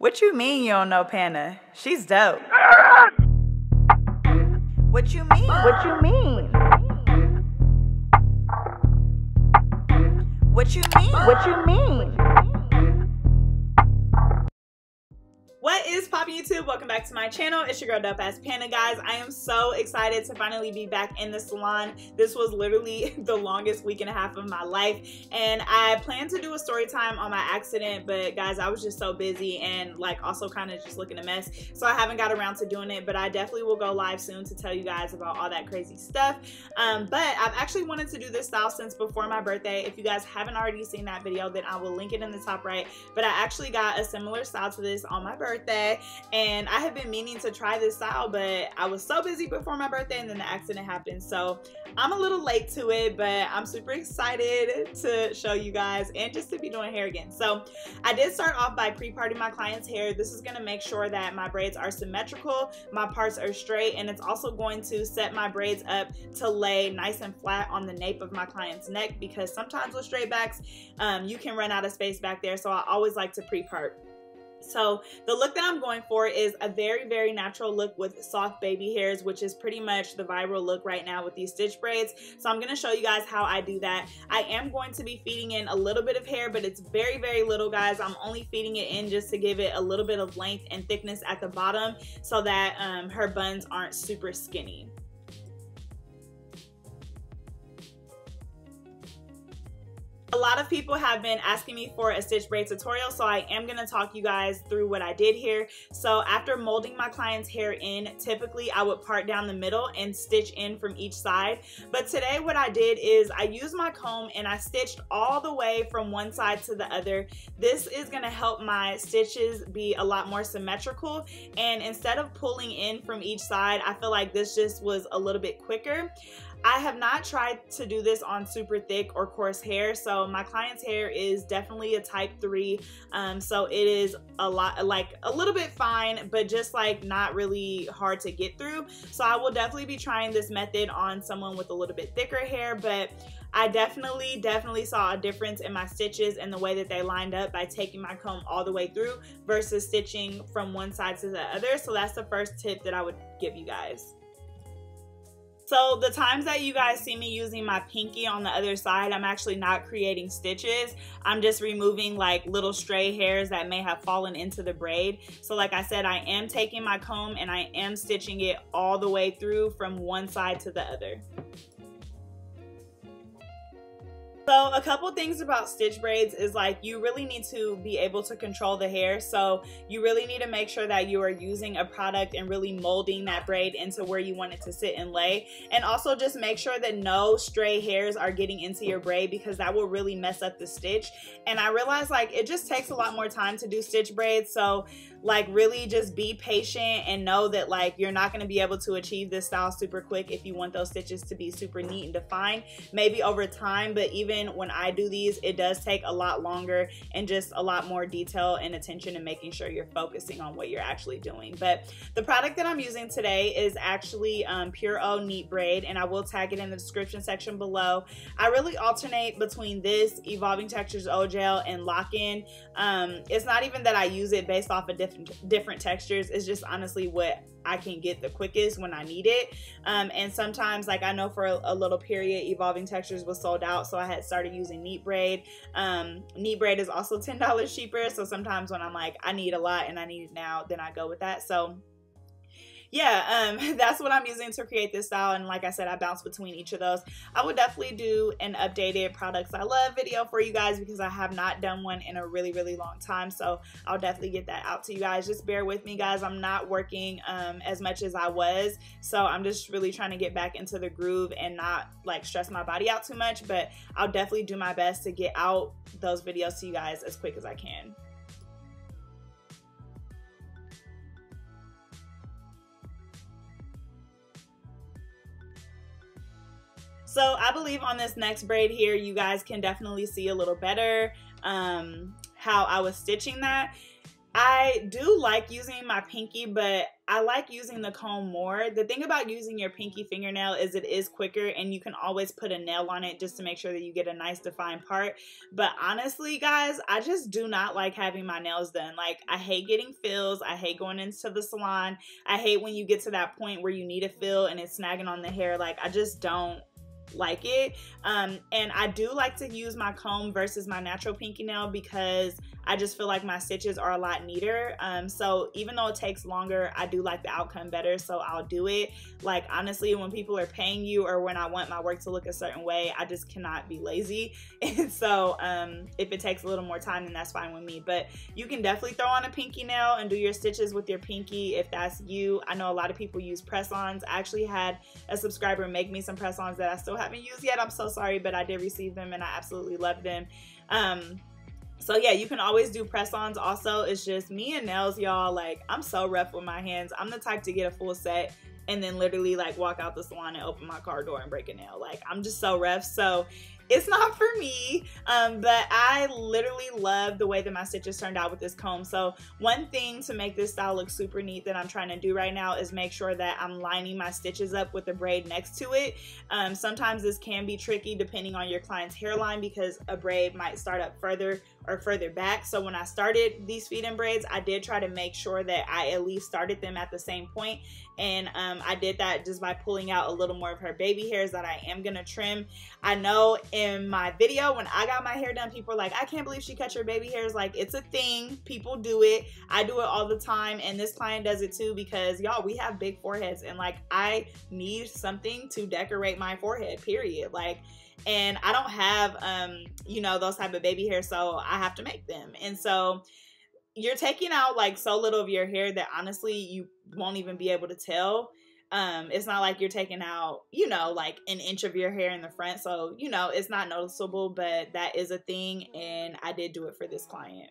What you mean you don't know Panna? She's dope. What you mean? What you mean? What you mean? What you mean? Is poppin' YouTube? Welcome back to my channel. It's your girl Dope Ass Panna, guys. I am so excited to finally be back in the salon. This was literally the longest week and a half of my life, and I planned to do a story time on my accident, but guys, I was just so busy and like also kind of just looking a mess, so I haven't got around to doing it. But I definitely will go live soon to tell you guys about all that crazy stuff. Um, but I've actually wanted to do this style since before my birthday. If you guys haven't already seen that video, then I will link it in the top right. But I actually got a similar style to this on my birthday birthday and I have been meaning to try this style but I was so busy before my birthday and then the accident happened. So I'm a little late to it but I'm super excited to show you guys and just to be doing hair again. So I did start off by pre-parting my client's hair. This is going to make sure that my braids are symmetrical my parts are straight and it's also going to set my braids up to lay nice and flat on the nape of my client's neck because sometimes with straight backs um, you can run out of space back there. So I always like to pre-part so the look that I'm going for is a very, very natural look with soft baby hairs, which is pretty much the viral look right now with these stitch braids. So I'm going to show you guys how I do that. I am going to be feeding in a little bit of hair, but it's very, very little, guys. I'm only feeding it in just to give it a little bit of length and thickness at the bottom so that um, her buns aren't super skinny. A lot of people have been asking me for a stitch braid tutorial, so I am going to talk you guys through what I did here. So after molding my client's hair in, typically I would part down the middle and stitch in from each side. But today what I did is I used my comb and I stitched all the way from one side to the other. This is going to help my stitches be a lot more symmetrical. And instead of pulling in from each side, I feel like this just was a little bit quicker. I have not tried to do this on super thick or coarse hair. So my client's hair is definitely a type three. Um, so it is a lot like a little bit fine, but just like not really hard to get through. So I will definitely be trying this method on someone with a little bit thicker hair, but I definitely, definitely saw a difference in my stitches and the way that they lined up by taking my comb all the way through versus stitching from one side to the other. So that's the first tip that I would give you guys. So the times that you guys see me using my pinky on the other side, I'm actually not creating stitches. I'm just removing like little stray hairs that may have fallen into the braid. So like I said, I am taking my comb and I am stitching it all the way through from one side to the other. So a couple things about stitch braids is like you really need to be able to control the hair. So you really need to make sure that you are using a product and really molding that braid into where you want it to sit and lay. And also just make sure that no stray hairs are getting into your braid because that will really mess up the stitch. And I realized like it just takes a lot more time to do stitch braids. So like really just be patient and know that like you're not going to be able to achieve this style super quick if you want those stitches to be super neat and defined. Maybe over time but even when I do these it does take a lot longer and just a lot more detail and attention and making sure you're focusing on what you're actually doing. But the product that I'm using today is actually um, Pure O Neat Braid and I will tag it in the description section below. I really alternate between this Evolving Textures O Gel and Lock-In. Um, it's not even that I use it based off a different different different textures. is just honestly what I can get the quickest when I need it. Um, and sometimes, like I know for a, a, little period, Evolving Textures was sold out, so I had started using Neat Braid. Um, Neat Braid is also ten dollars cheaper, so sometimes when I'm like I need a lot and I need it now, then I go with that. So yeah, um, that's what I'm using to create this style. And like I said, I bounce between each of those. I would definitely do an updated products I love video for you guys because I have not done one in a really, really long time. So I'll definitely get that out to you guys. Just bear with me, guys. I'm not working um, as much as I was. So I'm just really trying to get back into the groove and not like stress my body out too much. But I'll definitely do my best to get out those videos to you guys as quick as I can. So I believe on this next braid here, you guys can definitely see a little better um, how I was stitching that. I do like using my pinky, but I like using the comb more. The thing about using your pinky fingernail is it is quicker and you can always put a nail on it just to make sure that you get a nice defined part. But honestly, guys, I just do not like having my nails done. Like, I hate getting fills. I hate going into the salon. I hate when you get to that point where you need a fill and it's snagging on the hair. Like, I just don't like it. Um, and I do like to use my comb versus my natural pinky nail because I just feel like my stitches are a lot neater. Um, so even though it takes longer, I do like the outcome better. So I'll do it. Like honestly, when people are paying you or when I want my work to look a certain way, I just cannot be lazy. And so um, if it takes a little more time, then that's fine with me. But you can definitely throw on a pinky nail and do your stitches with your pinky if that's you. I know a lot of people use press-ons. I actually had a subscriber make me some press-ons that I still haven't used yet. I'm so sorry, but I did receive them and I absolutely love them. Um, so yeah, you can always do press-ons also. It's just me and nails, y'all. Like, I'm so rough with my hands. I'm the type to get a full set and then literally like walk out the salon and open my car door and break a nail. Like, I'm just so rough. So it's not for me. Um, but I literally love the way that my stitches turned out with this comb. So one thing to make this style look super neat that I'm trying to do right now is make sure that I'm lining my stitches up with the braid next to it. Um, sometimes this can be tricky depending on your client's hairline because a braid might start up further or further back. So when I started these feed-in braids, I did try to make sure that I at least started them at the same point. And um, I did that just by pulling out a little more of her baby hairs that I am gonna trim. I know in my video when I got my hair done, people were like, I can't believe she cut your baby hairs. Like it's a thing, people do it. I do it all the time and this client does it too because y'all, we have big foreheads and like I need something to decorate my forehead, period. Like and I don't have um you know those type of baby hair so I have to make them and so you're taking out like so little of your hair that honestly you won't even be able to tell um it's not like you're taking out you know like an inch of your hair in the front. So you know it's not noticeable but that is a thing and I did do it for this client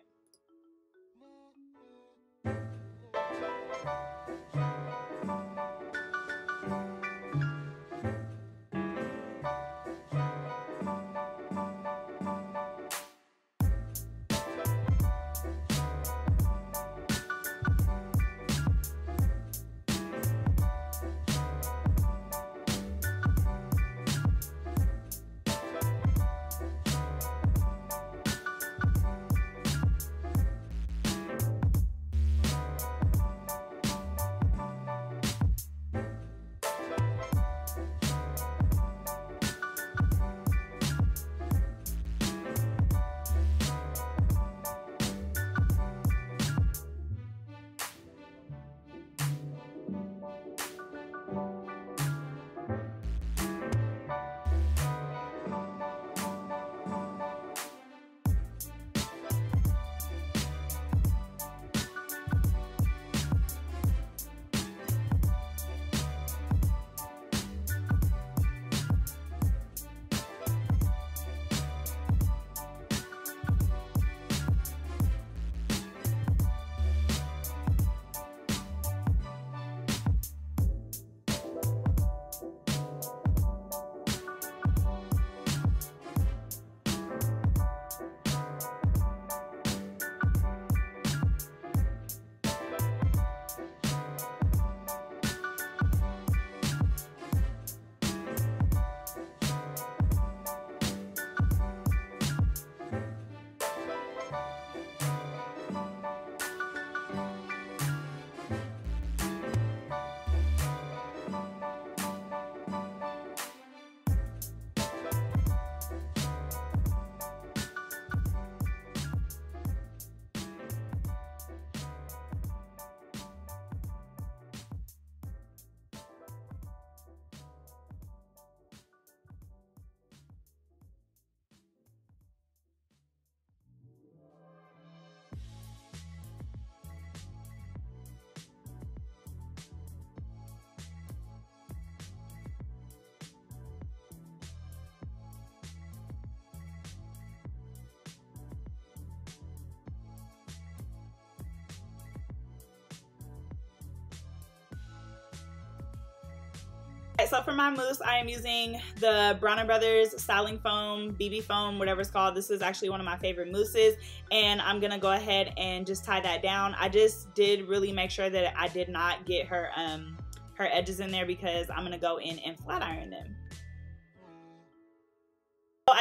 so for my mousse, I am using the Bronner Brothers Styling Foam, BB Foam, whatever it's called. This is actually one of my favorite mousses, and I'm gonna go ahead and just tie that down. I just did really make sure that I did not get her um her edges in there because I'm gonna go in and flat iron them.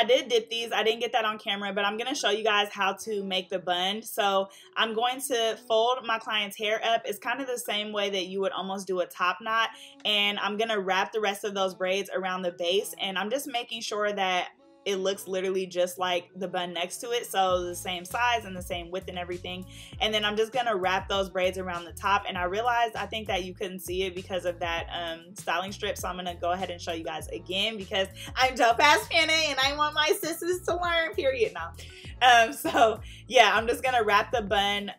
Did dip these. I didn't get that on camera, but I'm going to show you guys how to make the bun. So I'm going to fold my client's hair up. It's kind of the same way that you would almost do a top knot. And I'm going to wrap the rest of those braids around the base. And I'm just making sure that it looks literally just like the bun next to it. So the same size and the same width and everything. And then I'm just gonna wrap those braids around the top. And I realized I think that you couldn't see it because of that um, styling strip. So I'm gonna go ahead and show you guys again because I'm dope ass Panna and I want my sisters to learn, period. Now, um, so yeah, I'm just gonna wrap the bun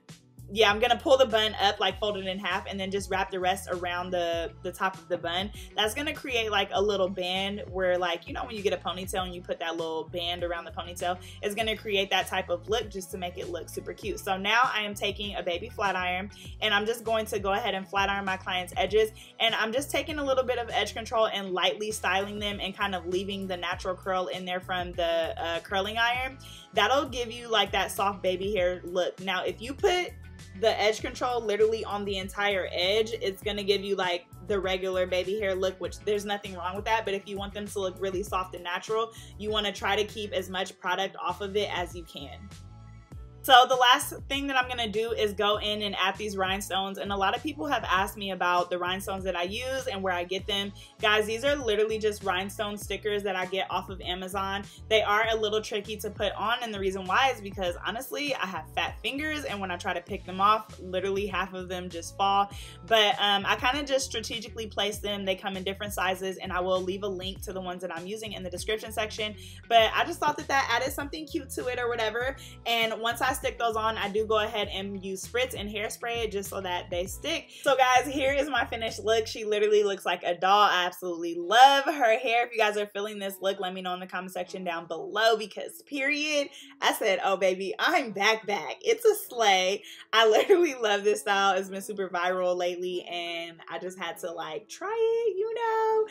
yeah, I'm gonna pull the bun up, like fold it in half, and then just wrap the rest around the the top of the bun. That's gonna create like a little band where, like, you know, when you get a ponytail and you put that little band around the ponytail, it's gonna create that type of look just to make it look super cute. So now I am taking a baby flat iron, and I'm just going to go ahead and flat iron my client's edges, and I'm just taking a little bit of edge control and lightly styling them and kind of leaving the natural curl in there from the uh, curling iron. That'll give you like that soft baby hair look. Now, if you put the edge control literally on the entire edge it's to give you like the regular baby hair look which there's nothing wrong with that but if you want them to look really soft and natural you want to try to keep as much product off of it as you can so the last thing that I'm to do is go in and add these rhinestones. And a lot of people have asked me about the rhinestones that I use and where I get them. Guys, these are literally just rhinestone stickers that I get off of Amazon. They are a little tricky to put on. And the reason why is because honestly, I have fat fingers. And when I try to pick them off, literally half of them just fall. But um, I kind of just strategically place them. They come in different sizes. And I will leave a link to the ones that I'm using in the description section. But I just thought that that added something cute to it or whatever. And once I stick those on, I do go ahead and use spritz and hairspray it just so that they stick. So guys, here is my finished look. She literally looks like a doll. I absolutely love her hair. If you guys are feeling this look, let me know in the comment section down below because period, I said, oh baby, I'm back back. It's a slay. I literally love this style. It's been super viral lately and I just had to like try it, you know.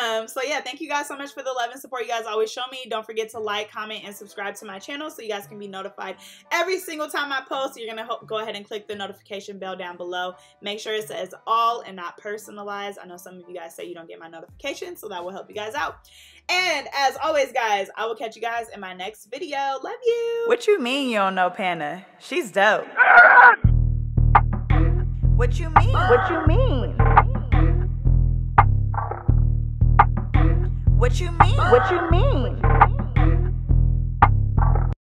Um, so yeah, thank you guys so much for the love and support you guys always show me. Don't forget to like, comment, and subscribe to my channel so you guys can be notified every every single time I post, you're going to go ahead and click the notification bell down below. Make sure it says all and not personalized. I know some of you guys say you don't get my notifications, so that will help you guys out. And as always, guys, I will catch you guys in my next video. Love you. What you mean you don't know Panna? She's dope. What you mean? What you mean? What you mean? What you mean?